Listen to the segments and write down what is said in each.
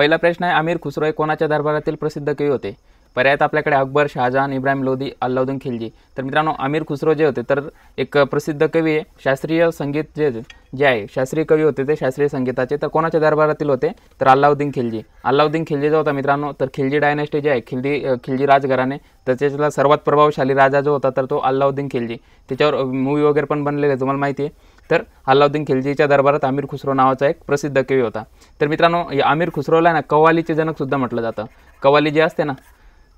पहिला प्रश्न आहे आमिर खुसरो हे कोणाच्या दरबारातील प्रसिद्ध कवी होते? पर्यायात आपल्याकडे अकबर शहाजहान इब्राहिम लोधी अल्लाउद्दीन खिलजी. तर मित्रांनो अमीर खुसरो जे होते तर एक प्रसिद्ध कवी आहे शास्त्रीय संगीत जे जे आहे शास्त्रीय कवी होते ते शास्त्रीय संगीताचे. तर कोणाच्या दरबारातील होते? तर अल्लाउद्दीन खिलजी. अल्लाउद्दीन खिलजी जो होता मित्रांनो तर खिलजी डायनेस्टी जे आहे खिलजी खिलजी राजघराणे. तर त्याच्यातला सर्वात प्रभावशाली राजा जो होता तर तो अल्लाउद्दीन खिलजी. त्याच्यावर मूवी वगैरे पण बनलेले आहे तुम्हाला माहिती आहे. तर अल्लाउद्दीन खिलजीच्या दरबारात अमीर खुसरो नावाचा एक प्रसिद्ध कवी होता. तर मित्रांनो या अमीर खुसरोला ना कव्वालीचे जनकसुद्धा म्हटलं जातं. कव्वाली जे असते ना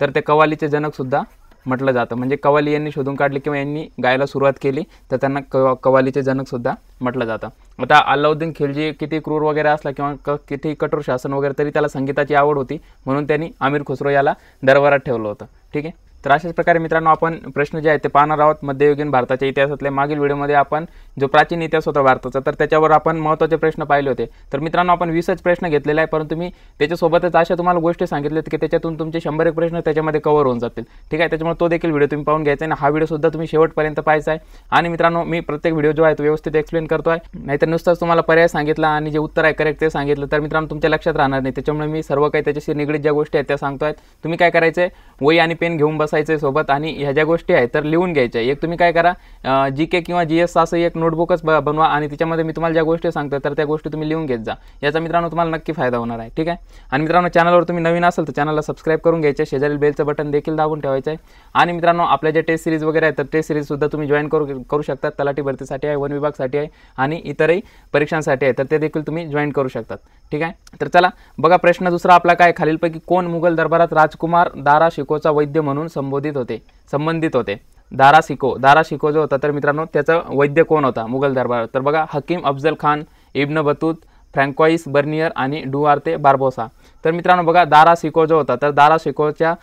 तर ते कव्वालीचे जनकसुद्धा म्हटलं जातं. म्हणजे कव्वाली यांनी शोधून काढली किंवा यांनी गायला सुरुवात केली तर त्यांना क कव्वालीचे जनकसुद्धा म्हटलं जातं. आता अल्लाउद्दीन खिलजी किती क्रूर वगैरे असला किंवा क किती कठोर शासन वगैरे तरी त्याला संगीताची आवड होती म्हणून त्यांनी आमिर खुसरो याला दरबारात ठेवलं होतं. ठीक आहे? तर अशाच प्रकारे मित्रांनो आपण प्रश्न जे आहेत ते पाहणार आहोत मध्ययुगीन भारताच्या इतिहासातले. मागील व्हिडिओमध्ये आपण जो प्राचीन इतिहास होता भारताचा तर त्याच्यावर आपण महत्त्वाचे प्रश्न पाहिले होते. तर मित्रांनो आपण वीसच प्रश्न घेतलेले आहे परंतु मी त्याच्यासोबतच अशा तुम्हाला गोष्टी सांगितल्यात की त्याच्यातून तुमचे शंभर एक प्रश्न त्याच्यामध्ये कवर होऊन जातील. ठीक आहे त्याच्यामुळे तो देखील व्हिडिओ तुम्ही पाहून घ्यायचा आहे आणि हा व्हिडिओ सुद्धा तुम्ही शेवटपर्यंत पाहायचा आहे. आणि मित्रांनो मी प्रत्येक व्हिडिओ जो आहे तो व्यवस्थित एक्सप्लेन करतो आहे. नाहीतर नुसताच तुम्हाला पर्याय सांगितला आणि जे उत्तर आहे करेक्ट ते सांगितलं तर मित्रांनो तुमच्या लक्षात राहणार नाही. त्याच्यामुळे मी सर्व काही त्याच्याशी निगडीत ज्या गोष्टी आहेत त्या सांगतो आहेत तुम्ही काय करायचं वही आणि पेन घेऊन बस. बसायचं सोबत आणि ह्या ज्या गोष्टी आहेत तर लिहून घ्यायच्या एक तुम्ही काय करा जी के किंवा जी एस असं एक नोटबुकच ब बनवा आणि त्याच्यामध्ये मी तुम्हाला ज्या गोष्टी सांगतो तर त्या गोष्टी तुम्ही लिहून घेत जा. याचा मित्रांनो तुम्हाला नक्की फायदा होणार आहे ठीक आहे? आणि मित्रांनो चॅनलवर तुम्ही नवीन असाल तर चॅनलला सबस्क्राईब करून घ्यायचे शेजारील बेलचं बटन देखील दाबून ठेवायचं आहे आणि मित्रांनो आपल्या जे टेस्ट सिरीज वगैरे आहेत तर टेस्ट सिरीजसुद्धा तुम्ही जॉईन करू करू शकतात. तलाठी भरतीसाठी आहे वन विभागसाठी आहे आणि इतरही परीक्षांसाठी आहे तर ते देखील तुम्ही जॉईन करू शकतात ठीक आहे? तर चला बघा प्रश्न दुसरा आपला काय खालीलपैकी कोण मुघल दरबारात राजकुमार दारा शिकोचा वैद्य म्हणून संबोधित होते संबंधित होते. दारा शिको दारा शिको जो होता तर मित्रांनो त्याचा वैद्य कोण होता? मुघल दरबार तर बघा Hakim Afzal Khan Ibn Battuta Francois Bernier आणि डुआर्ते बार्बोसा. तर मित्रांनो बघा दारा शिको जो होता तर दारा शिकोच्या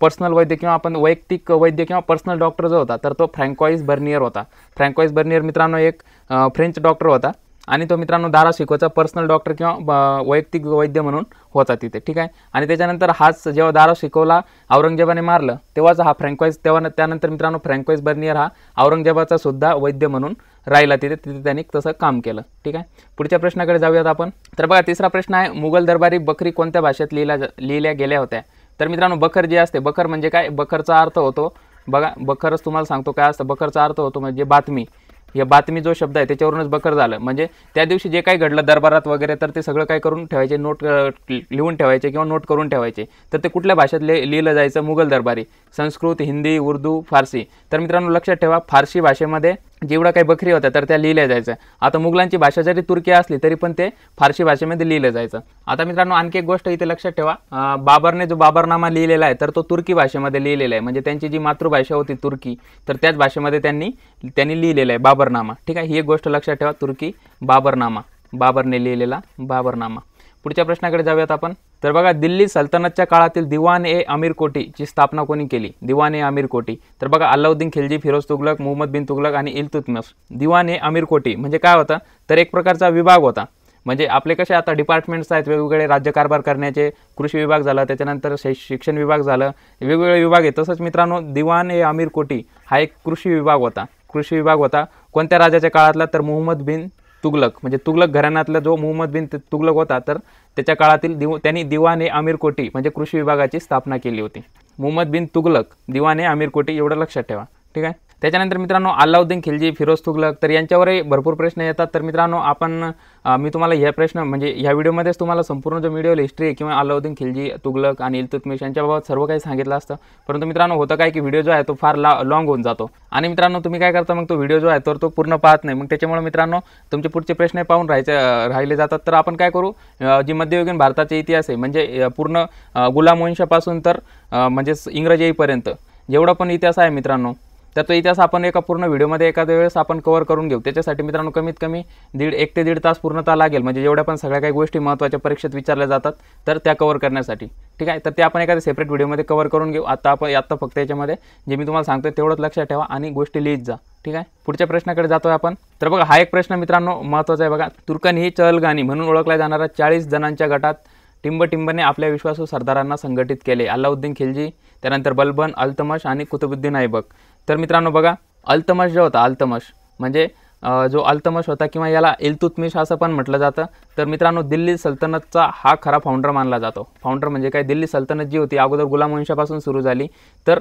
पर्सनल वैद्य किंवा आपण वैयक्तिक वैद्य किंवा पर्सनल डॉक्टर जो होता तर तो फ्रँकॉईस बर्नियर होता. फ्रँकॉईस बर्नियर मित्रांनो एक फ्रेंच डॉक्टर होता. आणि तो मित्रांनो दारा शिकोचा पर्सनल डॉक्टर किंवा ब- वैयक्तिक वैद्य म्हणून होता तिथे ठीक आहे? आणि त्याच्यानंतर हाच जेव्हा दारा शिकोला औरंगजेबाने मारलं तेव्हाच हा फ्रँकवाईज तेव्हा त्यानंतर मित्रांनो फ्रँकॉईस बर्नियर हा औरंगजेबाचा सुद्धा वैद्य म्हणून राहिला तिथे तिथे त्यांनी तसं काम केलं ठीक आहे? पुढच्या प्रश्नाकडे जाऊयात आपण. तर बघा तिसरा प्रश्न आहे मुघल दरबारी बकरी कोणत्या भाषेत लिहिल्या लिहिल्या गेल्या होत्या? तर मित्रांनो बखर जे असते बखर म्हणजे काय? बखरचा अर्थ होतो बघा बखरच तुम्हाला सांगतो काय असतं बखरचा अर्थ होतो म्हणजे बातमी. या बातमी जो शब्द आहे त्याच्यावरूनच बकर झालं. म्हणजे त्या दिवशी जे काही घडलं दरबारात वगैरे तर ते सगळं काय करून ठेवायचे? नोट लिहून ठेवायचे किंवा नोट करून ठेवायचे. तर ते कुठल्या भाषेत लिहिलं जायचं? मुघल दरबारी. संस्कृत हिंदी उर्दू फारसी. तर मित्रांनो लक्षात ठेवा फारसी भाषेमध्ये जेवढं काही बकरी होत्या तर त्या लिहिल्या जायचं. आता मुघलांची भाषा जरी तुर्की असली तरी पण ते फारशी भाषेमध्ये लिहिलं जायचं. आता मित्रांनो आणखी एक गोष्ट इथे लक्षात ठेवा. बाबरने जो बाबरनामा लिहिलेला आहे तर तो तुर्की भाषेमध्ये लिहिलेला आहे. म्हणजे त्यांची जी मातृभाषा होती तुर्की तर त्याच भाषेमध्ये त्यांनी त्यांनी लिहिलेलं आहे बाबरनामा. ठीक आहे? ही एक गोष्ट लक्षात ठेवा. तुर्की बाबरनामा. बाबरने लिहिलेला बाबरनामा. पुढच्या प्रश्नाकडे जाऊयात आपण. तर बघा दिल्ली सल्तनतच्या काळातील दिवान ए अमीर कोटीची स्थापना कोणी केली? दिवान ए अमीर कोटी. तर बघा अल्लाउद्दीन खिलजी फिरोज तुगलक मोहम्मद बिन तुगलक आणि इल्तुतमिश दिवान ए अमीर कोटी म्हणजे काय होतं? तर एक प्रकारचा विभाग होता. म्हणजे आपले कसे आता डिपार्टमेंट्स आहेत वेगवेगळे राज्यकारभार करण्याचे कृषी विभाग झाला त्याच्यानंतर शै शिक्षण विभाग झालं वेगवेगळे विभाग आहे तसंच मित्रांनो दिवान ए अमीर कोटी हा एक कृषी विभाग होता. कृषी विभाग होता. कोणत्या राजाच्या काळातला? तर मोहम्मद बिन तुगलक. म्हणजे तुगलक घराण्यातला जो मोहम्मद बिन तुगलक होता तर त्याच्या काळातील दिव त्यांनी दिवान ए कोटी म्हणजे कृषी विभागाची स्थापना केली होती. मोहम्मद बिन तुगलक दिवान ए कोटी एवढं लक्षात ठेवा. ठीक आहे? त्याच्यानंतर मित्रांनो अल्लाउद्दीन खिलजी फिरोज तुगलक तर यांच्यावरही भरपूर प्रश्न येतात. तर मित्रांनो आपण मी तुम्हाला ह्या प्रश्न म्हणजे ह्या व्हिडिओमध्येच तुम्हाला संपूर्ण जो व्हिडिओ हिस्ट्री किंवा अल्लाउद्दीन खिलजी तुगलक आणि इल्तुतमिश यांच्याबाबत सर्व काही सांगितलं असतं. परंतु मित्रांनो होतं काय की व्हिडिओ जो आहे तो फार ला लॉंग होऊन जातो. आणि मित्रांनो तुम्ही काय करता मग तो व्हिडिओ जो आहे तर तो पूर्ण पाहत नाही. मग त्याच्यामुळे मित्रांनो तुमचे पुढचे प्रश्न पाहून राहायचे राहिले जातात. तर आपण काय करू जी मध्ययुगीन भारताचा इतिहास आहे म्हणजे पूर्ण गुलाम वंशापासून तर म्हणजेच इंग्रजीपर्यंत जेवढा पण इतिहास आहे मित्रांनो. तर तो इतिहास आपण एका पूर्ण व्हिडिओमध्ये एखाद्या वेळेस आपण कवर करून घेऊ. त्याच्यासाठी मित्रांनो कमीत कमी दीड एक ते दीड तास पूर्णतः लागेल. म्हणजे जेवढ्या पण सगळ्या काही गोष्टी महत्त्वाच्या परीक्षेत विचारल्या जातात तर त्या कव्हर करण्यासाठी. ठीक आहे? तर ते आपण एखाद्या सेपरेट व्हिडिओमध्ये कव्हर करून घेऊ. आता आपण आत्ता फक्त याच्यामध्ये जे मी तुम्हाला सांगतोय तेवढंच लक्षात ठेवा आणि गोष्टी लिहित जा. ठीक आहे? पुढच्या प्रश्नाकडे जातोय आपण. तर बघा हा एक प्रश्न मित्रांनो महत्त्वाचा आहे बघा. तुर्कन ही चहलगाणी म्हणून ओळखल्या जाणाऱ्या चाळीस जणांच्या गटात टिंबटिंबने आपल्या विश्वासू सरदारांना संघटित केले. अल्लाउद्दीन खिलजी त्यानंतर बलबन अल्तमश आणि कुतुबुद्दीन ऐबक. तर मित्रांनो बघा अल्तमश जो होता अल्तमश म्हणजे जो अल्तमश होता किंवा याला इल्तुतमिश असं पण म्हटलं जातं. तर मित्रांनो दिल्ली सल्तनतचा हा खरा फाउंडर मानला जातो. फाउंडर म्हणजे काय? दिल्ली सल्तनत जी होती अगोदर गुलाम वंशापासून सुरू झाली. तर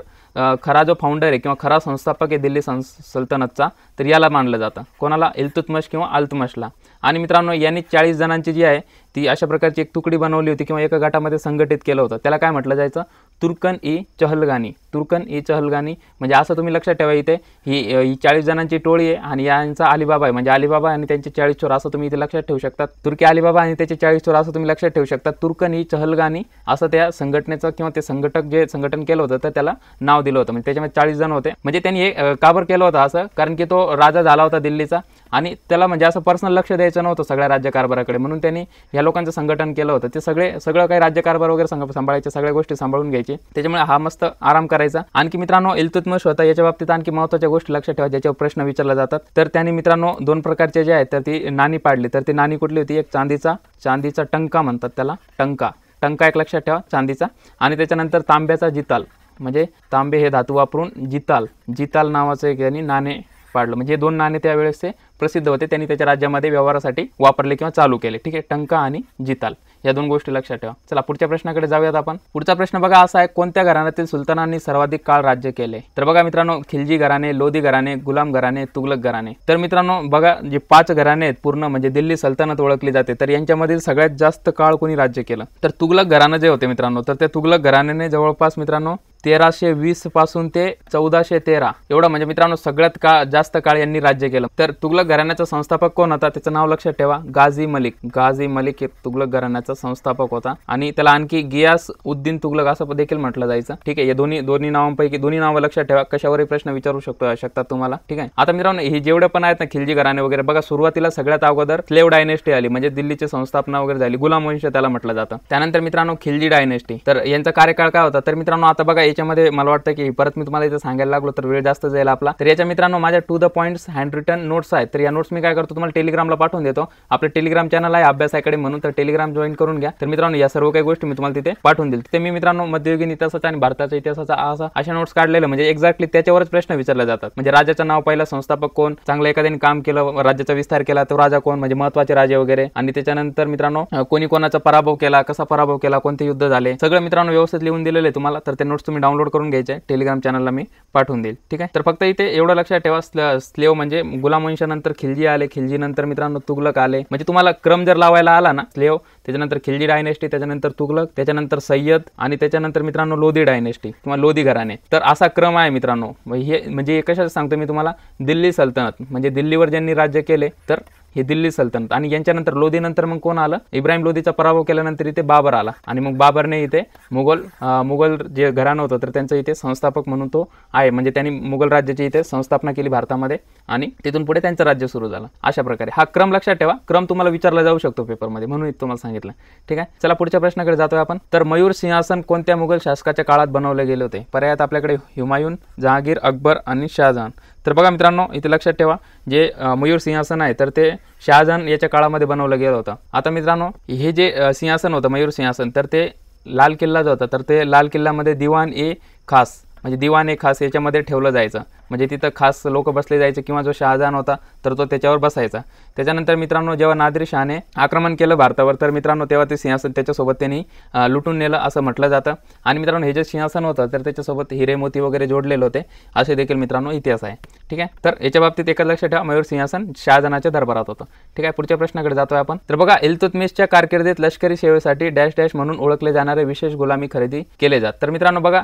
खरा जो फाउंडर आहे किंवा खरा संस्थापक आहे दिल्ली सं सल्तनतचा तर याला मानलं जातं. कोणाला? इल्तुतमश किंवा अल्तमशला. आणि मित्रांनो यांनी चाळीस जणांची जी आहे ती अशा प्रकारची एक तुकडी बनवली होती किंवा एका गटामध्ये संघटित केलं होतं. त्याला काय म्हटलं जायचं? तुर्कन ई चहलगानी. तुर्कन ई चहलगानी म्हणजे असं तुम्ही लक्षात ठेवा इथे ही ही चाळीस जणांची टोळी आहे आणि यांचा अलिबाबा आहे. म्हणजे अलिबाबा आणि त्यांचे चाळीस चोर असं तुम्ही इथे लक्षात ठेवू शकता. तुर्की अलिबाबा आणि त्याचे चाळीस चोर असं तुम्ही लक्षात ठेवू शकता. तुर्कन ई चहलगानी असं त्या संघटनेचं किंवा ते संघटक जे संघटन केलं होतं तर त्याला नाव दिलं होतं. म्हणजे त्याच्यामध्ये चाळीस जण होते. म्हणजे त्यांनी हे का बरं केलं होतं असं? कारण की तो राजा झाला होता दिल्लीचा. आणि त्याला म्हणजे असं पर्सनल लक्ष द्यायचं नव्हतं सगळ्या राज्यकारभाराकडे. म्हणून त्यांनी ह्या लोकांचं संघटन केलं होतं. ते सगळे सगळं काही राज्यकारभार वगैरे सांभाळायचे सगळ्या गोष्टी सांभाळून घ्यायचे. त्याच्यामुळे हा मस्त आराम करायचा. आणखी मित्रांनो इल्तुतमश होता याच्या बाबतीत आणखी महत्त्वाच्या गोष्टी लक्षात ठेवा ज्याच्यावर प्रश्न विचारला जातात. तर त्यांनी मित्रांनो दोन प्रकारचे जे आहेत तर ती नाणी पाडली. तर ती नाणी कुठली होती? एक चांदीचा चांदीचा टंका म्हणतात त्याला. टंका. टंका एक लक्षात ठेवा चांदीचा. आणि त्याच्यानंतर तांब्याचा जिताल. म्हणजे तांबे हे धातू वापरून जिताल. जिताल नावाचं एक यांनी नाणे पाडलं. म्हणजे दोन नाणे त्यावेळेस ते प्रसिद्ध होते. त्यांनी त्याच्या राज्यामध्ये व्यवहारासाठी वापरले किंवा चालू केले. ठीक आहे टंका आणि जिताल. या दोन गोष्टी लक्षात ठेवा. चला पुढच्या प्रश्नाकडे जाऊयात आपण. पुढचा प्रश्न बघा असा आहे कोणत्या घराण्यातील सुलतानांनी सर्वाधिक काळ राज्य केले? तर बघा मित्रांनो खिलजी घराणे लोधी घराणे गुलाम घराणे तुगलक घराणे. तर मित्रांनो बघा जे पाच घराणे आहेत पूर्ण म्हणजे दिल्ली सल्तनत ओळखली जाते. तर यांच्यामधील सगळ्यात जास्त काळ कोणी राज्य केलं? तर तुगलक घराणं जे होते मित्रांनो तर त्या तुगलक घराण्याने जवळपास मित्रांनो तेराशे वीसपासून ते चौदाशे तेरा. एवढं म्हणजे मित्रांनो सगळ्यात का जास्त काळ यांनी राज्य केलं. तर तुगलक घराण्याचा संस्थापक कोण होता? त्याचं नाव लक्षात ठेवा. गाझी मलिक. गाझी मलिक हे तुगलक घराण्याचा संस्थापक होता. आणि त्याला आणखी गियास उद्दीन तुगलक असं देखील म्हटलं जायचं. ठीक आहे या दोन्ही दोन्ही नावांपैकी दोन्ही नावं लक्षात ठेवा. कशावरही प्रश्न विचारू शकतो शकतात तुम्हाला. ठीक आहे? आता मित्रांनो हे जेवढे पण आहेत ना खिलजी घराणे वगैरे बघा सुरुवातीला सगळ्यात अगोदर स्लेव डायनेस्टी आली. म्हणजे दिल्लीची संस्थापना वगैरे झाली. गुलाम वंश त्याला म्हटलं जातं. त्यानंतर मित्रांनो खिलजी डायनेस्टी. तर यांचा कार्यकाळ काय होता? तर मित्रांनो आता बघा याच्यामध्ये मला वाटतं की परत मी तुम्हाला इथं सांगायला लागलो तर वेळ जास्त जाईल आपला. तर याच्या मित्रांनो माझ्या to the points handwritten notes आहेत. तर या नोट्स मी काय करतो तुम्हाला टेलिग्रामला पाठवून देतो. आपलं टेलिग्राम चॅनल आहे अभ्यासाकडे म्हणून तर टेलिग्राम जॉईन करून घ्या. तर मित्रांनो या सर्व काही गोष्टी मी तुम्हाला तिथे पाठवून देईल. तिथे मी मित्रांनो मध्ययुगीन इतिहासाचा आणि भारताच्या इतिहासाचा असा अशा नोट्स काढलेले. म्हणजे एक्झॅक्टली त्याच्यावरच प्रश्न विचारले जातात. म्हणजे राजाचं नाव पहिला संस्थापक कोण? चांगलं एखाद्याने काम केलं राज्याचा विस्तार केला तो राजा कोण? म्हणजे महत्त्वाचे राजे वगैरे. आणि त्याच्यानंतर मित्रांनो कोणी कोणाचा पराभव केला कसा पराभव केला कोणते युद्ध झाले? सगळं मित्रांनो व्यवस्थित लिहून दिलेले तुम्हाला. तर ते नोट्स तुम्ही डाउनलोड करून घ्यायचे. टेलिग्राम चॅनलला मी पाठवून देईल. ठीक आहे? तर फक्त इथे एवढं लक्षात ठेवा स्ल- स्लेव म्हणजे गुलाम वंशानंतर खिलजी आले खिलजी नंतर मित्रांनो तुगलक आले. म्हणजे तुम्हाला क्रम जर लावायला आला ना स्लेव त्याच्यानंतर खिलजी डायनेस्टी त्याच्यानंतर तुगलक त्याच्यानंतर सय्यद आणि त्याच्यानंतर मित्रांनो लोधी डायनेस्टी किंवा लोधी घराणे. तर असा क्रम आहे मित्रांनो. हे म्हणजे कशाचं सांगतो मी तुम्हाला? दिल्ली सल्तनत. म्हणजे दिल्लीवर ज्यांनी राज्य केले तर हे दिल्ली सल्तनत. आणि यांच्यानंतर लोधीनंतर मग कोण आलं? इब्राहिम लोधीचा पराभव केल्यानंतर इथे बाबर आला. आणि मग बाबरने इथे मुघल मुघल जे घराणं होतं तर त्यांचं इथे संस्थापक म्हणून तो आहे. म्हणजे त्यांनी मुघल राज्याची इथे संस्थापना केली भारतामध्ये आणि तिथून पुढे त्यांचं राज्य सुरू झालं. अशा प्रकारे. हा क्रम लक्षात ठेवा. क्रम तुम्हाला विचारला जाऊ शकतो पेपरमध्ये म्हणून तुम्हाला सांगितलं. ठीक आहे? चला पुढच्या प्रश्नाकडे जातोय आपण. तर मयूर सिंहासन कोणत्या मुघल शासकाच्या काळात बनवले गेले होते? पर्यायात आपल्याकडे हुमायून जहागीर अकबर आणि शाहजहान. तर बघा मित्रांनो इथे लक्षात ठेवा जे मयूर सिंहासन आहे तर ते शहाजहान याच्या काळामध्ये बनवलं गेलं होतं. आता मित्रांनो हे जे सिंहासन होतं मयूर सिंहासन तर ते लाल किल्ला जो होता तर ते लाल किल्ल्यामध्ये दिवाण ए खास म्हणजे दिवाण ए खास याच्यामध्ये ठेवलं जायचं. म्हणजे तिथं खास लोक बसले जायचे किंवा जो शहाजहान होता तर तो त्याच्यावर बसायचा. त्याच्यानंतर मित्रांनो जेव्हा नादिर शहाने आक्रमण केलं भारतावर तर मित्रांनो तेव्हा ते सिंहासन त्याच्यासोबत त्यांनी लुटून नेलं असं म्हटलं जातं. आणि मित्रांनो हे जे सिंहासन होतं तर त्याच्यासोबत हिरे मोती वगैरे जोडलेले होते. असे देखील मित्रांनो इतिहास आहे. ठीक आहे? तर याच्या बाबतीत एकच लक्षात ठेवा मयूर सिंहासन शहाजहानाच्या दरबारात होतं. ठीक आहे? पुढच्या प्रश्नाकडे जातोय आपण. तर बघा इल्तुतमिशच्या कारकिर्दीत लष्करी सेवेसाठी डॅश डॅश म्हणून ओळखले जाणारे विशेष गुलामी खरेदी केले जात तर मित्रांनो बघा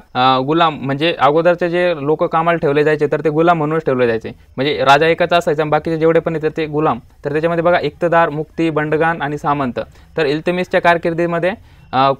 गुलाम म्हणजे अगोदरचे जे लोक कामाला ठेवले जायचे तर ते गुलाम म्हणूनच ठेवले जायचे. म्हणजे राजा एकच असायचा आणि बाकीचे जेवढे पण येतात ते गुलाम. तर त्याच्यामध्ये बघा इक्तदार मुक्ती बंडगान आणि सामंत. तर इल्तमिसच्या कारकिर्दीमध्ये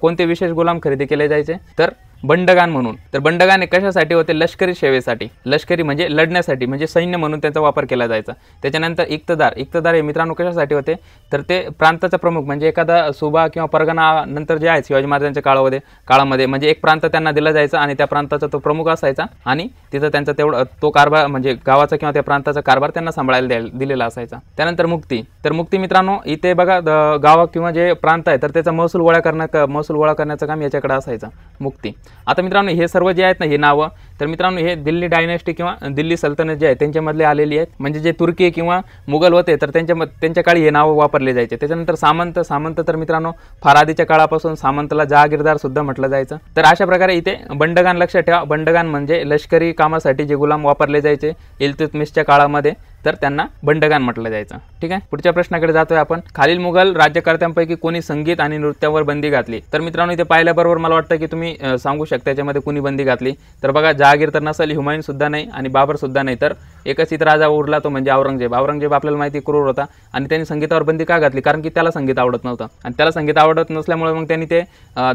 कोणते विशेष गुलाम खरेदी केले जायचे? तर बंडगान म्हणून. तर बंडगान हे कशासाठी होते? लष्करी सेवेसाठी. लष्करी म्हणजे लढण्यासाठी म्हणजे सैन्य म्हणून त्यांचा वापर केला जायचा. त्याच्यानंतर इक्तदार. इक्तदार हे मित्रांनो कशासाठी होते? तर ते प्रांताचा प्रमुख म्हणजे एखादा सुभा किंवा परगणा नंतर जे आहे शिवाजी महाराजांच्या काळामध्ये काळामध्ये म्हणजे एक प्रांत त्यांना दिला जायचा आणि त्या प्रांताचा तो प्रमुख असायचा आणि तिथं त्यांचा तेवढं तो कारभार म्हणजे गावाचा किंवा त्या प्रांताचा कारभार त्यांना सांभाळायला दिलेला असायचा. त्यानंतर मुक्ती. तर मुक्ती मित्रांनो इथे बघा द- किंवा जे प्रांत आहे तर त्याचा महसूल गोळा करण्या महसूल गोळा करण्याचं काम याच्याकडे असायचं. मुक्ती. आता मित्रांनो हे सर्व जे आहेत ना हे नावं तर मित्रांनो हे दिल्ली डायनेस्टी किंवा दिल्ली सल्तनत जे आहे त्यांच्यामधले आलेली आहेत. म्हणजे जे तुर्की किंवा मुघल होते तर त्यांच्या त्यांच्या काळी हे नावं वापरले जायचे. त्याच्यानंतर सामंत सामंत तर मित्रांनो फार आधीच्या काळापासून सामंतला जहागीरदार सुद्धा म्हटलं जायचं. तर अशा प्रकारे इथे बंडगान लक्षात ठेवा. बंडगान म्हणजे लष्करी कामासाठी जे गुलाम वापरले जायचे इल्तुतमिसच्या काळामध्ये. तर त्यांना बंडगान म्हटलं जायचं. ठीक आहे? पुढच्या प्रश्नाकडे जातोय आपण. खालील मुघल राज्यकर्त्यांपैकी कोणी संगीत आणि नृत्यावर बंदी घातली? तर मित्रांनो इथे पाहिल्याबरोबर मला वाटतं की तुम्ही सांगू शकता याच्यामध्ये कोणी बंदी घातली. तर बघा जहागीर तर नसेल हुमायून सुद्धा नाही आणि बाबर सुद्धा नाही. तर एकच इथं राजा उरला तो म्हणजे औरंगजेब. औरंगजेब आपल्याला माहिती क्रूर होता आणि त्यांनी संगीतावर बंदी का घातली? कारण की त्याला संगीत आवडत नव्हतं. आणि त्याला संगीत आवडत नसल्यामुळे मग त्यांनी ते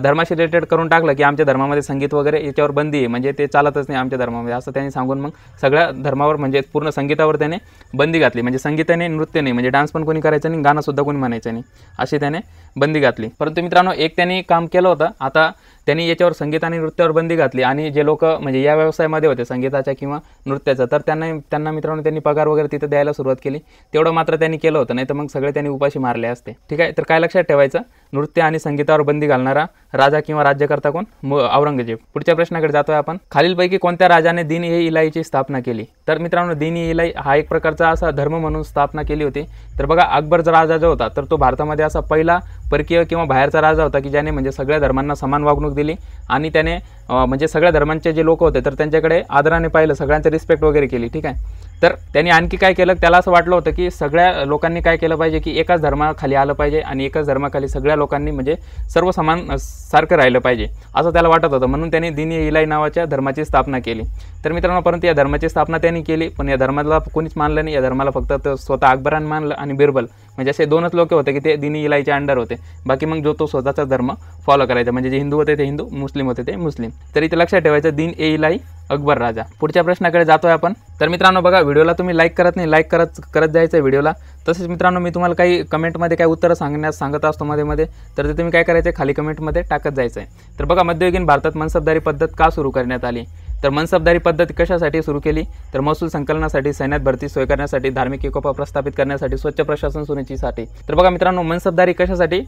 धर्माशी रिलेटेड करून टाकलं की आमच्या धर्मामध्ये संगीत वगैरे याच्यावर बंदी आहे. म्हणजे ते चालतच नाही आमच्या धर्मामध्ये. असं त्यांनी सांगून मग सगळ्या धर्मावर म्हणजे पूर्ण संगीतावर त्याने बंदी घातली. म्हणजे संगीताने नृत्य नाही म्हणजे डान्स पण कोणी करायचं नाही गाणंसुद्धा कोणी म्हणायचं नाही. अशी त्याने बंदी घातली. परंतु मित्रांनो एक त्यांनी काम केलं होतं. आता त्यांनी याच्यावर संगीत आणि नृत्यावर बंदी घातली. आणि जे लोक म्हणजे या व्यवसायामध्ये होते संगीताच्या किंवा नृत्याचा तर त्यांना त्यांना मित्रांनो त्यांनी पगार वगैरे तिथं द्यायला सुरुवात केली. तेवढं मात्र त्यांनी केलं होतं. नाही तर मग सगळे त्यांनी उपाशी मारले असते. ठीक आहे? तर काय लक्षात ठेवायचं? नृत्य आणि संगीतावर बंदी घालणारा राजा किंवा राज्यकर्ता कोण? औरंगजेब. पुढच्या प्रश्नाकडे जातोय आपण. खालीलपैकी कोणत्या राजाने दिन ए इलाईची स्थापना केली? तर मित्रांनो दिन ए इलाई हा एक प्रकारचा असा धर्म म्हणून स्थापना केली होती. तर बघा अकबरचा राजा जो होता तर तो भारतामध्ये असा पहिला परकीय किंवा बाहेरचा राजा होता की ज्याने म्हणजे सगळ्या धर्मांना समान वागणूक दिली आणि त्याने म्हणजे सगळ्या धर्मांचे जे लोक होते तर त्यांच्याकडे आदराने पाहिलं सगळ्यांचं रिस्पेक्ट वगैरे केली ठीक आहे? तर त्यांनी आणखी काय केलं? त्याला असं वाटलं होतं की सगळ्या लोकांनी काय केलं पाहिजे की एकाच धर्माखाली आलं पाहिजे आणि एकाच धर्माखाली सगळ्या लोकांनी म्हणजे सर्व समान सारखं राहिलं पाहिजे असं त्याला वाटत होतं. म्हणून त्यांनी दिनी इलाई नावाच्या धर्माची स्थापना केली. तर मित्रांनो परंतु या धर्माची स्थापना त्यांनी केली पण या धर्माला कोणीच मानलं नाही. या धर्माला फक्त स्वतः अकबरान मानलं आणि बिरबल. म्हणजे असे दोनच लोक होते की ते दिनी इलाईचे अंडर होते. बाकी मग जो तो स्वतःचा धर्म फॉलो करायचा म्हणजे जे हिंदू होते ते हिंदू मुस्लिम होते ते मुस्लिम. तर इथे लक्षात ठेवायचं दिन ए इलाई अकबर राजा. पुढच्या प्रश्नाकडे जातोय आपण. तर मित्रांनो बघा व्हिडिओला तुम्ही लाईक करत नाही लाईक करत करत जायचं व्हिडिओला. तसेच मित्रांनो मी तुम्हाला काही कमेंटमध्ये काही उत्तरं सांगण्यास सांगत असतो मध्ये मध्ये. तर ते तुम्ही काय करायचं आहे खाली कमेंटमध्ये टाकत जायचं आहे तर बघा मध्ययुगीन भारतात मनसबदारी पद्धत का सुरू करण्यात आली? तर मनसबदारी पद्धत कशासाठी सुरू केली? तर महसूल संकलनासाठी सैन्यात भरती सोय करण्यासाठी धार्मिक एकोपा प्रस्थापित करण्यासाठी स्वच्छ प्रशासन सुनिश्चितसाठी. तर बघा मित्रांनो मनसबदारी कशासाठी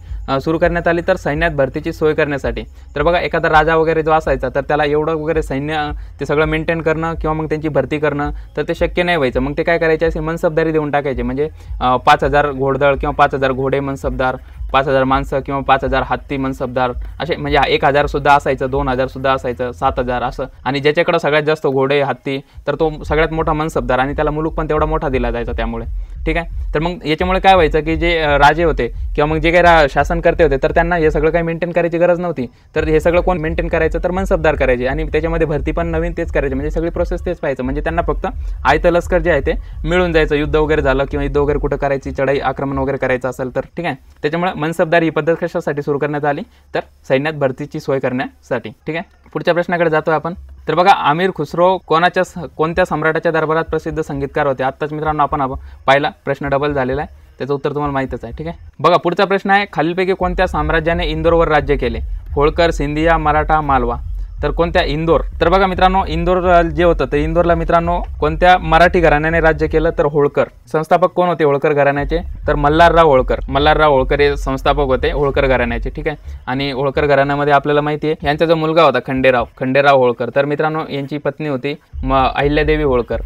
सुरू करण्यात आली? तर सैन्यात भरतीची सोय करण्यासाठी. तर बघा एखादा राजा वगैरे जो असायचा तर त्याला एवढं वगैरे सैन्य ते सगळं मेंटेन करणं किंवा मग त्यांची भरती करणं तर ते शक्य नाही व्हायचं. मग ते काय करायचे? असे मनसबदारी देऊन टाकायचे. म्हणजे पाच हजार घोडदळ किंवा पाच हजार घोडे मनसबदार पाच हजार माणसं किंवा पाच हजार हत्ती मनसबदार असे म्हणजे एक हजार सुद्धा असायचं दोन हजार सुद्धा असायचं सात हजार असं. आणि ज्याच्याकडे सगळ्यात जास्त घोडे हत्ती तर तो सगळ्यात मोठा मनसबदार आणि त्याला मुलूक पण तेवढा मोठा दिला जायचा त्यामुळे. ठीक आहे? तर मग याच्यामुळे काय व्हायचं की जे राजे होते किंवा मग जे काही रा शासन करते होते तर त्यांना हे सगळं काही मेंटेन करायची गरज नव्हती. तर हे सगळं कोण मेंटेन करायचं? तर मनसबदार करायचे. आणि त्याच्यामध्ये भरती पण नवीन तेच करायचे. म्हणजे सगळी प्रोसेस तेच पाहायचं. म्हणजे त्यांना फक्त आयतं लष्कर जे आहे ते मिळून जायचं. युद्ध वगैरे झालं किंवा युद्ध वगैरे कुठं करायची चढाई आक्रमण वगैरे करायचं असेल तर. ठीक आहे? त्याच्यामुळे मनसबदार ही पद्धत कशासाठी सुरू करण्यात आली? तर सैन्यात भरतीची सोय करण्यासाठी. ठीक आहे? पुढच्या प्रश्नाकडे जातो आपण. तर बघा आमिर खुसरो कोणाच्या स- कोणत्या सम्राटाच्या दरबारात प्रसिद्ध संगीतकार होते? आत्ताच मित्रांनो आपण पाहिला प्रश्न डबल झालेला आहे. त्याचं उत्तर तुम्हाला माहीतच आहे. ठीक आहे? बघा पुढचा प्रश्न आहे खालीलपैकी कोणत्या साम्राज्याने इंदोरवर राज्य केले? होळकर सिंधिया मराठा मालवा. तर कोणत्या इंदोर? तर बघा मित्रांनो इंदोर जे होतं ते इंदोरला मित्रांनो कोणत्या मराठी घराण्याने राज्य केलं? तर होळकर. संस्थापक कोण होते होळकर घराण्याचे? तर मल्हारराव होळकर. मल्हारराव होळकर हे संस्थापक होते होळकर घराण्याचे ठीक आहे? आणि होळकर घराण्यामध्ये आपल्याला माहिती आहे यांचा जो मुलगा होता खंडेराव खंडेराव होळकर. तर मित्रांनो यांची पत्नी होती म अहिल्यादेवी होळकर.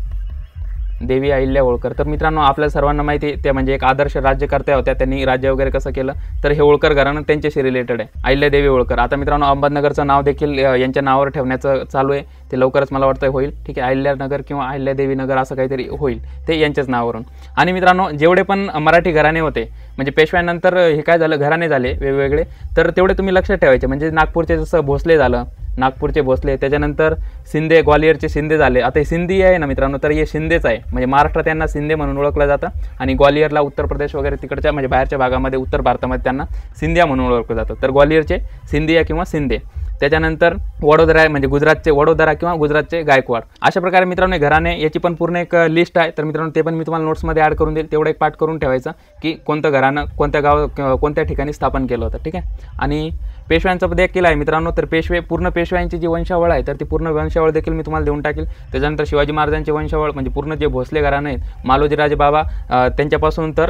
देवी अहिल्या होळकर तर मित्रांनो आपल्या सर्वांना माहिती आहे त्या म्हणजे एक आदर्श राज्यकर्त्या होत्या. त्यांनी राज्य वगैरे कसं केलं? तर हे होळकर घराणं त्यांच्याशी रिलेटेड आहे. अहिल्या देवी होळकर आता मित्रांनो अहमदनगरचं नाव देखील यांच्या नावावर ठेवण्याचं चालू आहे. ते लवकरच मला वाटतं होईल. ठीक आहे अहिल्यानगर किंवा अहिल्यादेवी नगर असं काहीतरी होईल. ते यांच्याच नावावरून. आणि मित्रांनो जेवढे पण मराठी घराणे होते म्हणजे पेशव्यानंतर हे काय झालं? घराणे झाले वेगवेगळे. तर तेवढे तुम्ही लक्षात ठेवायचे. म्हणजे नागपूरचे जसं भोसले झालं नागपूरचे भोसले त्याच्यानंतर शिंदे ग्वालियरचे शिंदे झाले. आता हे सिंधी आहे ना मित्रांनो तर हे शिंदेच आहे. म्हणजे महाराष्ट्रात त्यांना शिंदे म्हणून ओळखलं जातं आणि ग्वालियरला उत्तर प्रदेश वगैरे तिकडच्या म्हणजे बाहेरच्या भागामध्ये उत्तर भारतामध्ये त्यांना सिंधिया म्हणून ओळखलं जातं. तर ग्वालियरचे सिंधिया किंवा शिंदे. त्याच्यानंतर वडोदरा आहे म्हणजे गुजरातचे वडोदरा किंवा गुजरातचे गायकवाड. अशा प्रकारे मित्रांनो घराने घराणे याची पण पूर्ण एक लिस्ट आहे. तर मित्रांनो ते पण मी तुम्हाला नोट्समध्ये ॲड करून देईल. तेवढं एक पाठ करून ठेवायचं की कोणतं घराणं कोणत्या गाव कोणत्या ठिकाणी स्थापन केलं होतं. ठीक आहे? आणि पेशव्यांचं देखील आहे. मित्रांनो तर पेशवे पूर्ण पेशव्यांची जी वंशावळ आहे तर ती पूर्ण वंशावळ देखील मी तुम्हाला देऊन टाकेल. त्याच्यानंतर शिवाजी महाराजांची वंशावळ म्हणजे पूर्ण जे भोसले घराणं आहेत मालोजीराजे बाबा त्यांच्यापासून तर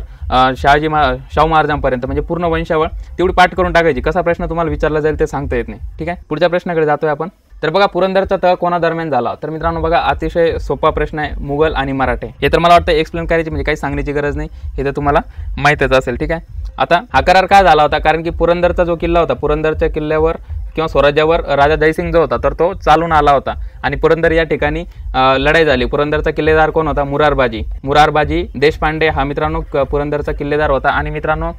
शहाजी महा शाहू महाराजांपर्यंत म्हणजे पूर्ण वंशावळ तेवढी पाठ करून टाकायची. कसा प्रश्न तुम्हाला विचारला जाईल ते सांगता येत नाही. ठीक आहे? पुढच्या प्रश्नाकडे जातोय आपण. तर बघा पुरंदरचा तह कोणादरम्यान झाला? तर मित्रांनो बघा अतिशय सोपा प्रश्न आहे मुघल आणि मराठे. हे तर मला वाटतं एक्सप्लेन करायची म्हणजे काही सांगण्याची गरज नाही. हे तर तुम्हाला माहीतच असेल ठीक आहे? आता हा करार काय झाला होता? कारण की पुरंदरचा जो किल्ला होता पुरंदरच्या किल्ल्यावर किंवा स्वराज्यावर राजा जयसिंग जो होता तर तो चालून आला होता. आणि पुरंदर या ठिकाणी लढाई झाली. पुरंदरचा किल्लेदार कोण होता? मुरारबाजी. मुरारबाजी देशपांडे हा मित्रांनो क- पुरंदरचा किल्लेदार होता. आणि मित्रांनो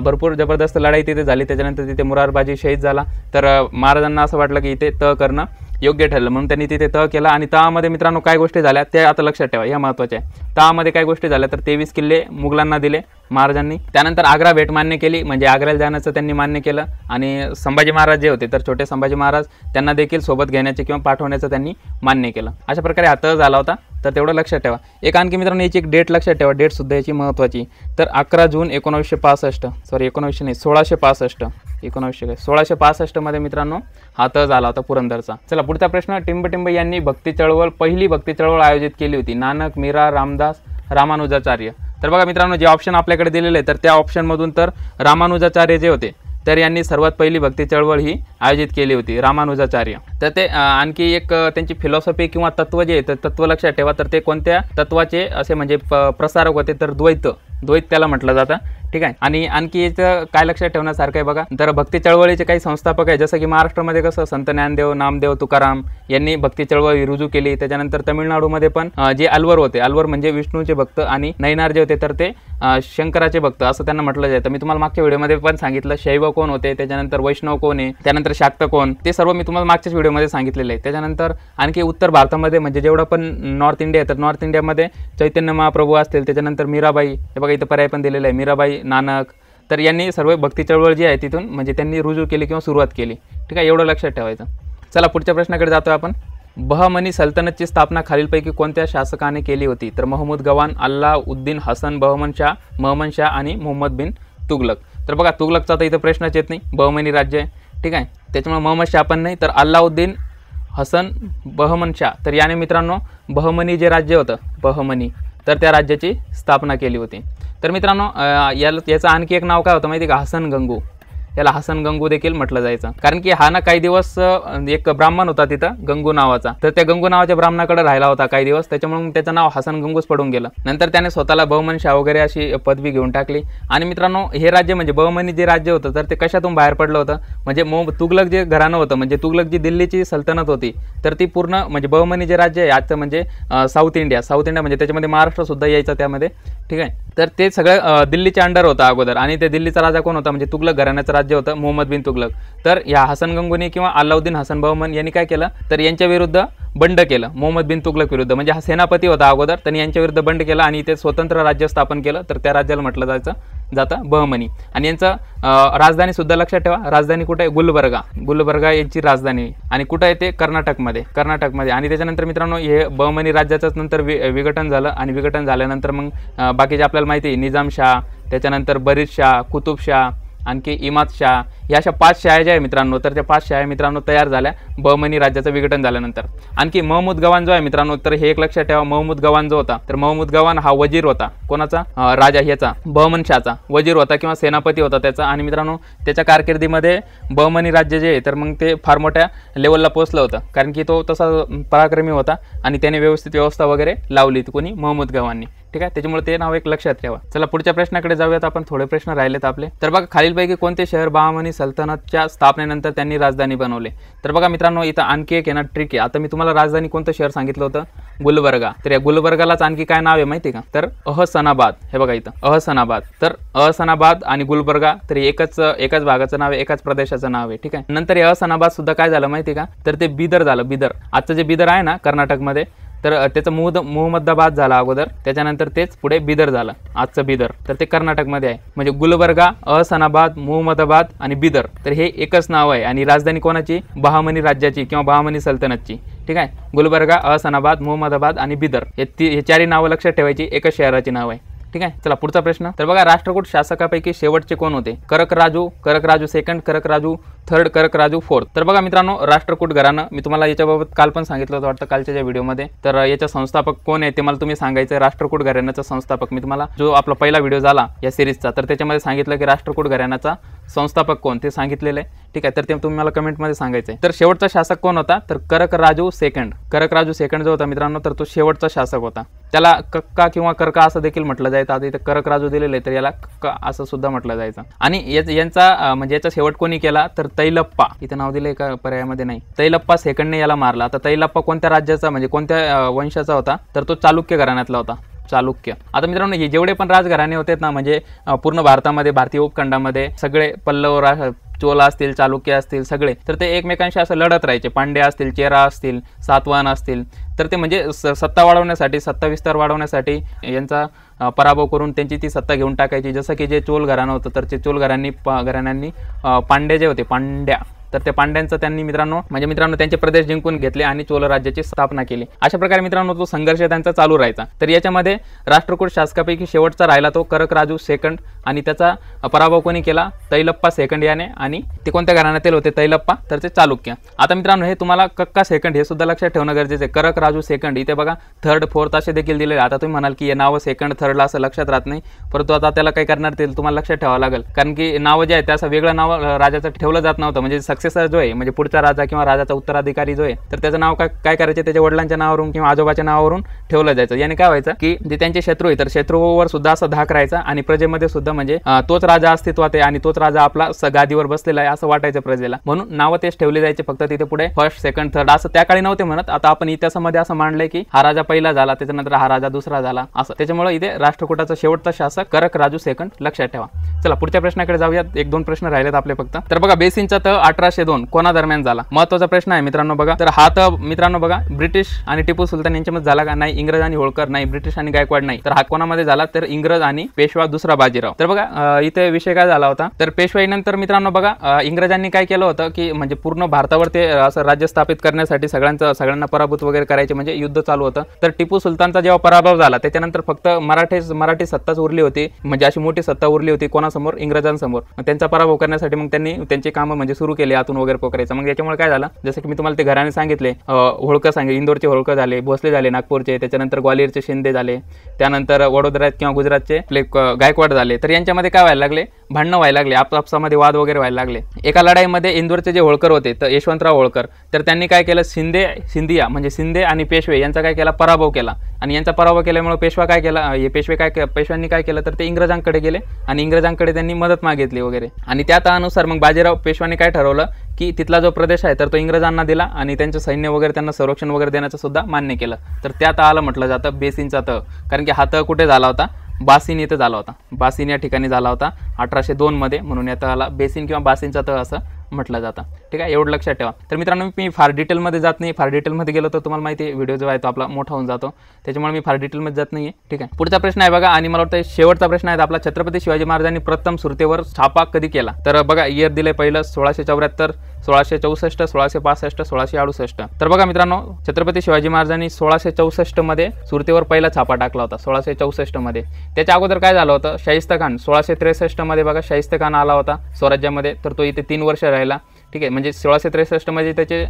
भरपूर जबरदस्त लढाई तिथे झाली. त्याच्यानंतर तिथे मुरारबाजी शहीद झाला. तर महाराजांना असं वाटलं की इथे त करणं योग्य ठरलं. म्हणून त्यांनी तिथे तह केला आणि तहामध्ये मित्रांनो काय गोष्टी झाल्या ते आता लक्षात ठेवा या महत्त्वाच्या आहे तहामध्ये काय गोष्टी झाल्या तर तेवीस किल्ले मुघलांना दिले महाराजांनी. त्यानंतर आग्रा भेट मान्य केली म्हणजे आग्र्याला जाण्याचं त्यांनी मान्य केलं. आणि संभाजी महाराज जे होते तर छोटे संभाजी महाराज त्यांना देखील सोबत घेण्याचे किंवा पाठवण्याचं त्यांनी मान्य केलं. अशा प्रकारे हा तह झाला होता. तर तेवढं लक्षात ठेवा. एक आणखी मित्रांनो याची एक डेट लक्षात ठेवा. डेटसुद्धा याची महत्त्वाची तर अकरा जून एकोणावीसशे पासष्ट. सॉरी एकोणावीसशे नाही सोळाशे पासष्ट. एकोणावीसशे काय? सोळाशे पासष्टमध्ये मित्रांनो हा तळ झाला होता पुरंदरचा. चला पुढचा प्रश्न. टिंबटिंब यांनी भक्ती चळवळ पहिली भक्ती चळवळ आयोजित केली होती. नानक मीरा रामदास रामानुजाचार्य. तर बघा मित्रांनो जे ऑप्शन आपल्याकडे दिलेले आहे तर त्या ऑप्शनमधून तर रामानुजाचार्य जे होते तर यांनी सर्वात पहिली भक्ती चळवळ ही आयोजित केली होती रामानुजाचार्य. तर ते आणखी एक त्यांची फिलॉसॉफी किंवा तत्व जे आहे तर तत्व लक्षात ठेवा. तर ते कोणत्या तत्वाचे असे म्हणजे प्रसारक होते तर द्वैत. द्वैत त्याला म्हटलं जातं. ठीक आहे? आणि आणखी याचं काय लक्षात ठेवण्यासारखं आहे बघा. तर भक्ती चळवळीचे काही संस्थापक आहे जसं की महाराष्ट्रामध्ये कसं संत ज्ञानदेव नामदेव तुकाराम यांनी भक्ती चळवळी रुजू केली. त्याच्यानंतर तमिळनाडूमध्ये पण जे अलवर होते अलवर म्हणजे विष्णूचे भक्त आणि नैनार जे होते तर ते शंकराचे भक्त असं त्यांना म्हटलं जातं. मी तुम्हाला मागच्या व्हिडिओमध्ये पण सांगितलं शैव कोण होते त्याच्यानंतर वैष्णव कोण आहे त्यानंतर शाक्त कोण ते सर्व मी तुम्हाला मागच्याच व्हिडिओमध्ये सांगितलेलं आहे. त्याच्यानंतर आणखी उत्तर भारतामध्ये म्हणजे जेवढं पण नॉर्थ इंडिया आहे तर नॉर्थ इंडियामध्ये चैतन्य महाप्रभू असतील त्याच्यानंतर मीराबाई हे बघा इथं पर्याय पण दिलेला आहे. मीराबाई नानक तर यांनी सर्व भक्ती चळवळ जी आहे तिथून म्हणजे त्यांनी रुजू केली किंवा सुरुवात केली. ठीक आहे? एवढं लक्षात ठेवायचं. चला पुढच्या प्रश्नाकडे जातोय आपण. बहमनी सल्तनतची स्थापना खालीलपैकी कोणत्या शासकाने केली होती? तर महमूद गवान अल्लाउद्दीन हसन बहमन शाह महमन शाह आणि मोहम्मद बिन तुगलक. तर बघा तुगलकचा तर इथं प्रश्नच येत नाही. बहमनी राज्य आहे. ठीक आहे? त्याच्यामुळे मोहम्मद शाह पण नाही तर अल्लाउद्दीन हसन बहमन शाह. तर याने मित्रांनो बहमनी जे राज्य होतं बहमनी. तर त्या राज्याची स्थापना केली होती. तर मित्रांनो याला याचं आणखी एक नाव काय होतं माहिती आहे का? हसन गंगू. याला हसन गंगू देखील म्हटलं जायचं. कारण की हा ना काही दिवस एक ब्राह्मण होता तिथं गंगू नावाचा. तर त्या गंगू नावाच्या ब्राह्मणाकडे राहिला होता काही दिवस त्याच्यामुळे त्याचं नाव हसन गंगूच पडून गेलं. नंतर त्याने स्वतःला बहुमन शाह वगैरे अशी पदवी घेऊन टाकली. आणि मित्रांनो हे राज्य म्हणजे बहुमनी जे राज्य होतं तर ते कशातून बाहेर पडलं होतं? म्हणजे मो तुगलक जे घराणं होतं म्हणजे तुगलक जी दिल्लीची सल्तनत होती तर ती पूर्ण म्हणजे बहुमनी जे राज्य आहे आजचं म्हणजे साऊथ इंडिया. साऊथ इंडिया म्हणजे त्याच्यामध्ये महाराष्ट्र सुद्धा यायचं त्यामध्ये. ठीक आहे? तर ते सगळं दिल्लीच्या अंडर होतं अगोदर. आणि ते दिल्लीचा राजा कोण होता? म्हणजे तुगलक घराण्याचं राज्य होतं मोहम्मद बिन तुगलक. तर या हसन गंगुनी किंवा अल्लाउद्दीन हसन बहमन यांनी काय केलं? तर यांच्या विरुद्ध बंड केलं मोहम्मद बिन तुगलक विरुद्ध. म्हणजे हा सेनापती होता अगोदर त्यांनी यांच्या विरुद्ध बंड केला आणि ते स्वतंत्र राज्य स्थापन केलं. तर त्या राज्याला म्हटलं जायचं जातं? बहमनी. आणि यांचं राजधानीसुद्धा राजधानी सुद्धा लक्षात ठेवा. राजधानी कुठे आहे? गुलबर्गा. गुलबर्गा यांची राजधानी. आणि कुठं आहे ते? कर्नाटकमध्ये. कर्नाटकमध्ये. आणि त्याच्यानंतर मित्रांनो हे बहमनी राज्याचंच नंतर वि विघटन झालं. आणि विघटन झाल्यानंतर मग बाकीचे आपल्याला माहिती आहे निजामशाह त्याच्यानंतर बरीदशाह कुतुबशाह आणखी इमाद शाह. या अशा पाच शाळा ज्या आहे मित्रांनो तर त्या पाच शाळा मित्रांनो तयार झाल्या बहमनी राज्याचं विघटन झाल्यानंतर. आणखी महमूद गवान जो आहे मित्रांनो तर हे एक लक्षात ठेवा महमूद गवान जो होता तर महमूद गवान हा वजीर होता. कोणाचा? राजा ह्याचा बहमन शाहचा. वजीर होता किंवा सेनापती होता त्याचा. आणि मित्रांनो त्याच्या कारकिर्दीमध्ये बहमनी राज्य जे आहे तर मग ते फार मोठ्या लेवलला पोहोचलं होतं. कारण की तो तसा पराक्रमी होता आणि त्याने व्यवस्थित व्यवस्था वगैरे लावली कोणी? महमूद गवाननी ठीक आहे? त्याच्यामुळे ते नाव एक लक्षात ठेवा. चला पुढच्या प्रश्नाकडे जाऊयात आपण. थोडे प्रश्न राहिलेत आपले. तर बघा खालीलपैकी कोणते शहर बहामनी सल्तनतच्या स्थापनेनंतर त्यांनी राजधानी बनवले? तर बघा मित्रांनो इथं आणखी एक आहे ना ट्रिक आहे. आता मी तुम्हाला राजधानी कोणतं शहर सांगितलं होतं? गुलबर्गा. तर या गुलबर्गालाच आणखी काय नाव आहे माहिती आहे का? तर अहसनाबाद. हे बघा इथं. अहसनाबाद. तर अहसनाबाद आणि गुलबर्गा तर एकच एकाच भागाचं नाव आहे एकाच प्रदेशाचं नाव आहे. ठीक आहे? नंतर हे अहसनाबाद सुद्धा काय झालं माहिती आहे का? तर ते बिदर झालं. बिदर. आजचं जे बिदर आहे ना कर्नाटकमध्ये तर त्याचं मुहद मुहम्मदाबाद झाला अगोदर. त्याच्यानंतर तेच पुढे बिदर झालं. आजचं बिदर. तर ते कर्नाटकमध्ये आहे. म्हणजे गुलबर्गा अहसनाबाद मुहम्मदाबाद आणि बिदर. तर हे एकच नाव आहे. आणि राजधानी कोणाची? बहामनी राज्याची किंवा बहामनी सल्तनतची. ठीक आहे? गुलबर्गा अहसनाबाद मुहम्मदाबाद आणि बिदर. हे ती हे चारही नावं लक्षात ठेवायची. एकच शहराची नाव आहे. ठीक आहे? चला पुढचा प्रश्न. तर बघा राष्ट्रकूट शासकापैकी शेवटचे कोण होते? करक राजू करक राजू सेकंड करक राजू थर्ड करक राजू फोर्थ. तर बघा मित्रांनो राष्ट्रकूट घराणं मी तुम्हाला याच्याबाबत काल पण सांगितलं होतं वाटतं कालच्या ज्या व्हिडिओमध्ये. तर याच्या संस्थापक कोण आहे ते मला तुम्ही सांगायचं आहे राष्ट्रकूट घराण्याचा संस्थापक. मी तुम्हाला जो आपला पहिला व्हिडिओ झाला या सिरीजचा तर त्याच्यामध्ये सांगितलं की राष्ट्रकूट घराण्याचा संस्थापक कोण ते सांगितलेलं आहे. ठीक आहे तर ते तुम्ही मला कमेंटमध्ये सांगायचं आहे. तर शेवटचा शासक कोण होता? तर करक राजू सेकंड. करक राजू सेकंड जो होता मित्रांनो तर तो शेवटचा शासक होता. त्याला कक्का किंवा कर्का असं देखील म्हटलं जायचं. आता इथे करक राजू दिलेलं आहे तर याला कक्का असं सुद्धा म्हटलं जायचं. आणि याच- यांचा म्हणजे याचा शेवट कोणी केला? तर तैलप्पा. इथे नाव दिले का पर्यायामध्ये नाही. तैलप्पा सेकंडने याला मारला. आता तैलप्पा कोणत्या राज्याचा म्हणजे कोणत्या वंशाचा होता? तर तो चालुक्य घराण्यातला होता. चालुक्य. आता मित्रांनो हे जेवढे पण राजघराणे होते ना म्हणजे पूर्ण भारतामध्ये भारतीय उपखंडामध्ये सगळे पल्लव रा चोला असतील चालुक्य असतील सगळे तर ते एकमेकांशी असं लढत राहायचे. पांड्या असतील चेरा असतील सातवाहन असतील तर ते म्हणजे स- सत्ता वाढवण्यासाठी सत्ता विस्तार वाढवण्यासाठी यांचा पराभव करून त्यांची ती सत्ता घेऊन टाकायची. जसं की जे चोल घराणं होतं तर ते चोल घरांनी पा- घराण्यांनी पांडे जे होते पांड्या तर त्या पांड्यांचं त्यांनी मित्रांनो म्हणजे मित्रांनो त्यांचे प्रदेश जिंकून घेतले आणि चोल राज्याची स्थापना केली. अशा प्रकारे मित्रांनो तो संघर्ष त्यांचा चालू राहायचा. तर याच्यामध्ये राष्ट्रकूट शासकापैकी शेवटचा राहिला तो करक राजू सेकंड आणि त्याचा पराभव कोणी केला? तैलप्पा सेकंड याने आणि ते कोणत्या घराण्यातील होते? तैलप्पा. तर ते चालुक्य. आता मित्रांनो हे तुम्हाला कक्का सेकंड हे सुद्धा लक्षात ठेवणं गरजेचं आहे. करक राजू सेकंड इथे बघा थर्ड फोर्थ असे देखील दिलेले आता तुम्ही म्हणाल की हे नावं सेकंड थर्डला असं लक्षात राहत नाही. परंतु आता त्याला काय करणार ते तुम्हाला लक्षात ठेवावं लागेल. कारण की नावं जे आहे त्याचं वेगळं नाव राजाचं ठेवलं जात नव्हतं. म्हणजे सक्सेसर जो आहे म्हणजे पुढचा राजा किंवा राजाचा उत्तराधिकारी जो आहे तर त्याचं नाव काय काय करायचं? त्याच्या वडिलांच्या नावावरून किंवा आजोबाच्या नावावरून ठेवलं जायचं. याने काय व्हायचं की जे त्यांचे शत्रू आहे तर शत्रूवर सुद्धा असा धाक राहायचा आणि प्रजेमध्ये सुद्धा म्हणजे तोच राजा अस्तित्वात आहे आणि तोच राजा आपला गादीवर बसलेला आहे असं वाटायचं प्रजेला. म्हणून नावं तेच ठेवले जायचे फक्त तिथे पुढे फर्स्ट सेकंड थर्ड असं त्या काळी नव्हते म्हणत. आता आपण इतिहासामध्ये असं मांडलंय की हा राजा पहिला झाला त्याच्यानंतर हा राजा दुसरा झाला असं. त्याच्यामुळे इथे राष्ट्रकुटाचा शेवटचा शासक करक राजू सेकंड लक्षात ठेवा. चला पुढच्या प्रश्नाकडे जाऊयात. एक दोन प्रश्न राहिलेत आपले फक्त. तर बघा बेसिनचा तह अठराशे दोन कोणा दरम्यान झाला? महत्त्वाचा प्रश्न आहे मित्रांनो बघा. तर हा तर मित्रांनो बघा ब्रिटिश आणि टिपू सुलतान यांच्यामध्ये झाला का नाही? इंग्रज आणि होळकर नाही ब्रिटिश आणि गायकवाड नाही. तर हा कोणामध्ये झाला? तर इंग्रज आणि पेशवा दुसरा बाजीराव. तर बघा इथे विषय काय झाला होता? तर पेशवाईनंतर मित्रांनो बघा इंग्रजांनी काय केलं होतं की म्हणजे पूर्ण भारतावर ते असं राज्य स्थापित करण्यासाठी सगळ्यांचं सगळ्यांना पराभूत वगैरे करायचे म्हणजे युद्ध चालू होतं. तर टिपू सुलतानचा जेव्हा पराभव झाला त्याच्यानंतर फक्त मराठी मराठी सत्ताच उरली होती. म्हणजे अशी मोठी सत्ता उरली होती कोणासमोर? इंग्रजांसमोर. त्यांचा पराभव करण्यासाठी मग त्यांनी त्यांची कामं म्हणजे सुरू केली. आतून वगैरे पोकरायचं मग याच्यामुळे काय झालं? जसं की मी तुम्हाला ते घराने सांगितले अं, होळकर सांगितले इंदोरचे होळकर झाले भोसले झाले नागपूरचे त्याच्यानंतर ग्वालियरचे शिंदे झाले त्यानंतर वडोदऱ्यात किंवा गुजरातचे आपले गायकवाड झाले. तर यांच्यामध्ये काय व्हायला लागले? भांडणं व्हायला लागले आपापसामध्ये वाद वगैरे व्हायला लागले. एका लढाईमध्ये इंदोरचे जे होळकर होते तर यशवंतराव होळकर तर त्यांनी काय केलं? शिंदे सिंधिया म्हणजे शिंदे आणि पेशवे यांचा काय केला? पराभव केला. आणि यांचा पराभव केल्यामुळे पेशवा काय केला? हे पेशवे काय पेशव्यांनी काय केलं? तर ते इंग्रजांकडे गेले आणि इंग्रजांकडे त्यांनी मदत मागितली वगैरे. आणि त्या त्यानुसार मग बाजीराव पेशवाने काय ठरवलं? की तिथला जो प्रदेश आहे तर तो इंग्रजांना दिला आणि त्यांचं सैन्य वगैरे त्यांना संरक्षण वगैरे देण्याचं सुद्धा मान्य केलं. तर त्या तहाला म्हटलं जातं बेसिनचा तह कारण की हा तह कुठे झाला होता? बासिन येथे झाला होता. बासिन या ठिकाणी झाला होता अठराशे दोनमध्ये म्हणून या तहाला बेसिन किंवा बासिनचा तह असं म्हटलं जातं. ठीक आहे? एवढं लक्षात ठेवा. तर मित्रांनो मी फार डिटेलमध्ये जात नाही फार डिटेलमध्ये गेलो तर तुम्हाला माहिती आहे व्हिडिओ जो आहे तो आपला मोठा होऊन जातो. त्याच्यामुळे मी फार डिटेलमध्ये जात नाही आहे ठीक आहे? पुढचा प्रश्न आहे बघा आणि मला वाटतं शेवटचा प्रश्न आहे आपला छत्रपती शिवाजी महाराजांनी प्रथम सुरतेवर छापा कधी केला? तर बघा इयर दिले पहिलं सोळाशे चौऱ्याहत्तर सोळाशे चौसष्ट सोळाशे पासष्ट सोळाशे अडुसष्ट. तर बघा मित्रांनो छत्रपती शिवाजी महाराजांनी सोळाशे चौसष्टमध्ये सुरतेवर पहिला छापा टाकला होता सोळाशे चौसष्टमध्ये त्याच्या अगोदर काय झालं होतं? शाहिस्त खान सोळाशे त्रेसष्टमध्ये बघा शाहिस्त खान आला होता स्वराज्यामध्ये तर तो इथे तीन वर्ष राहिला. ठीक आहे म्हणजे सोळाशे त्रेसष्टमध्ये त्याचे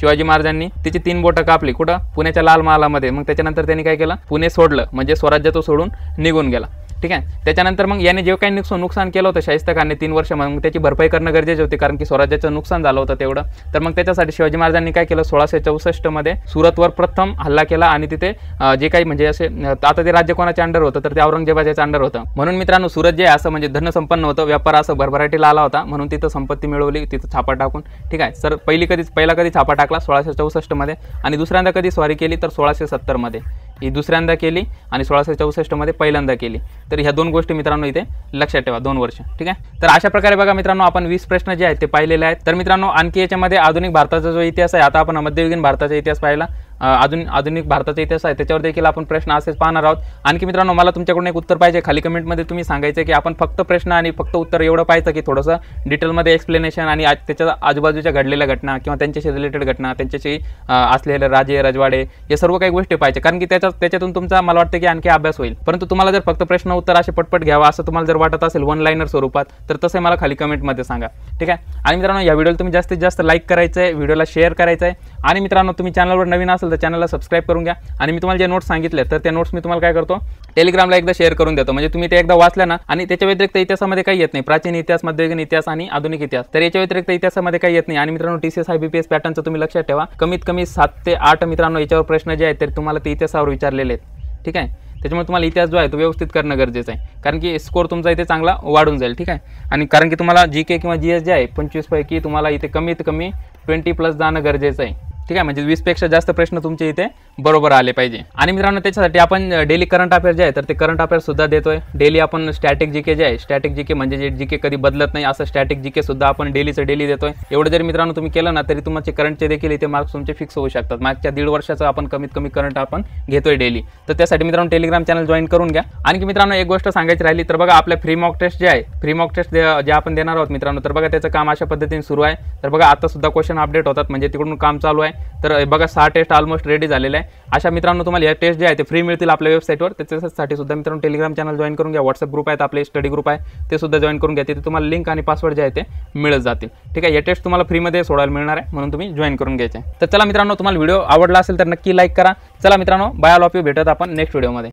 शिवाजी महाराजांनी त्याची तीन बोटं कापली. कुठं? पुण्याच्या लाल महालामध्ये. मग त्याच्यानंतर त्यांनी काय केलं? पुणे सोडलं. म्हणजे स्वराज्य तो सोडून निघून गेला. ठीक आहे? त्याच्यानंतर मग याने जे काही नुकसान नुकसान केलं होतं शाहिस्ता खानने तीन वर्ष मग त्याची भरपाई करणं गरजेचे होते कारण की स्वराज्याचं नुकसान झालं होतं तेवढं. तर मग त्याच्यासाठी शिवाजी महाराजांनी काय केलं? सोळाशे चौसष्टमध्ये सुरतवर प्रथम हल्ला केला आणि तिथे जे काही म्हणजे असे आता ते राज्य कोणाच्या अंडर होतं? तर ते औरंगजेबाच्या अंडर होतं. म्हणून मित्रांनो सुरत जे असं म्हणजे धनसंपन्न होतं व्यापार असं भरभराटीला आला होता. म्हणून तिथं संपत्ती मिळवली तिथं छापा टाकून. ठीक आहे? सर पहिली कधी पहिला कधी छापा टाकला? सोळाशे चौसष्टमध्ये आणि दुसऱ्यांदा कधी स्वारी केली? तर सोळाशे सत्तरमध्ये ही दुसऱ्यांदा केली आणि सोळाशे चौसष्टमध्ये पहिल्यांदा केली. तर ह्या दोन गोष्टी मित्रांनो इथे लक्षात ठेवा दोन वर्ष. ठीक आहे? तर अशा प्रकारे बघा मित्रांनो आपण वीस प्रश्न जे आहेत ते पाहिलेले आहेत. तर मित्रांनो आणखी याच्यामध्ये आधुनिक भारताचा जो इतिहास आहे आता आपण मध्ययुगीन भारताचा इतिहास पाहिला. आधुनिक आधुनिक भारताचा इतिहास आहे त्याच्यावर देखील आपण प्रश्न असेच पाहणार आहोत. आणखी मित्रांनो मला तुमच्याकडून एक उत्तर पाहिजे. खाली कमेंटमध्ये तुम्ही सांगायचं की आपण फक्त प्रश्न आणि फक्त उत्तर एवढं पाहायचं की थोडंसं डिटेलमध्ये एक्सप्लेनेशन आणि आज त्याच्या आजूबाजूच्या घडलेल्या घटना किंवा त्यांच्याशी रिलेटेड घटना त्यांच्याशी असलेले राजे रजवाडे या सर्व काही गोष्टी पाहिजे कारण की त्याच्यात त्याच्यातून तुमचा मला वाटतं की आणखी अभ्यास होईल. परंतु तुम्हाला जर फक्त प्रश्न उत्तर असे पटपट घ्यावा असं तुम्हाला जर वाटत असेल वन लाईनर स्वरूपात तर तसं मला खाली कमेंटमध्ये सांगा. ठीक आहे? आणि मित्रांनो या व्हिडिओला तुम्ही जास्तीत जास्त लाईक करायचं आहे व्हिडिओला शेअर करायचं आहे आणि मित्रांनो तुम्ही चॅनलवर नवीन असेल असेल तर चॅनलला सबस्क्राईब करून घ्या. आणि मी तुम्हाला जे नोट्स सांगितले तर त्या नोट्स मी तुम्हाला काय करतो टेलिग्रामला एकदा शेअर करून देतो. म्हणजे तुम्ही ते एकदा वाचल्या ना आणि त्याच्या व्यतिरिक्त इतिहासामध्ये काही येत नाही. प्राचीन इतिहास मध्ययुगीन इतिहास आणि आधुनिक इतिहास. तर याच्या व्यतिरिक्त इतिहासामध्ये काही येत नाही. आणि मित्रांनो T C S I B P S पॅटर्नचं तुम्ही लक्षात ठेवा. कमीत कमी सात ते आठ मित्रांनो याच्यावर प्रश्न जे आहेत ते तुम्हाला ते इतिहासावर विचारलेले आहेत. ठीक आहे? त्याच्यामुळे तुम्हाला इतिहास जो आहे तो व्यवस्थित करणं गरजेचं आहे. कारण की स्कोर तुमचा इथे चांगला वाढून जाईल. ठीक आहे? आणि कारण की तुम्हाला जी के किंवा जी एस जे आहे पंचवीसपैकी तुम्हाला इथे कमीत कमी ट्वेंटी प्लस जाणं गरजेचं आहे. ठीक आहे? म्हणजे वीसपेक्षा जास्त प्रश्न तुमचे इथे बरोबर आले पाहिजे. आणि मित्रांनो त्याच्यासाठी आपण डेली करंट अफेअर जे आहे तर ते करंट अफेअरसुद्धा देतो देतोय. डेली आपण स्टॅटिक जी के जे आहे स्टॅटिक जी के म्हणजे जे जी के कधी बदलत नाही असं स्टॅटिक जी के सुद्धा आपण डेलीचं डेली देतोय. एवढं जरी मित्रांनो तुम्ही केलं ना तरी तुमचे करंटचे देखील इथे मार्क्स तुमचे फिक्स होऊ शकतात. मागच्या दीड वर्षाचं आपण कमीत कमी करंट आपण घेतोय डेली तर त्यासाठी मित्रांनो टेलिग्राम चॅनल जॉईन करून घ्या. आणखी मित्रांनो एक गोष्ट सांगायची राहिली तर बघा आपल्या फ्री मॉक टेस्ट जे आहे फ्री मॉक टेस्ट जे आपण देणार आहोत मित्रांनो तर बघा त्याचं काम अशा पद्धतीने सुरू आहे. तर बघा आता सुद्धा क्वेश्चन अपडेट होतात म्हणजे तिकडून काम चालू आहे. तर बघा सहा टेस्ट ऑलमोस्ट रेडी झालेले आहे. अशा मित्रांनो तुम्हाला या टेस्ट जे आहे ते फ्री मिळतील आपल्या वेबसाईटवर त्याच्यासाठी सुद्धा मित्रांनो टेलिग्राम चॅनल जॉईन करून घ्या. व्हॉट्सअप ग्रुप आहेत आपले स्टडी ग्रुप आहे. ते सुद्धा जॉईन करून घ्या. तिथे तुम्हाला लिंक आणि पासवर्ड जे आहे ते मिळत जातील. ठीक आहे? या टेस्ट तुम्हाला फ्रीमध्ये सोडायला मिळणार आहे. म्हणून तुम्ही जॉईन करून घ्यायचे. तर चला मित्रांनो तुम्हाला व्हिडिओ आवडला असेल तर नक्की लाईक करा. चला मित्रांनो बाय ऑफ यू भेटत आपण नेक्स्ट व्हिडिओमध्ये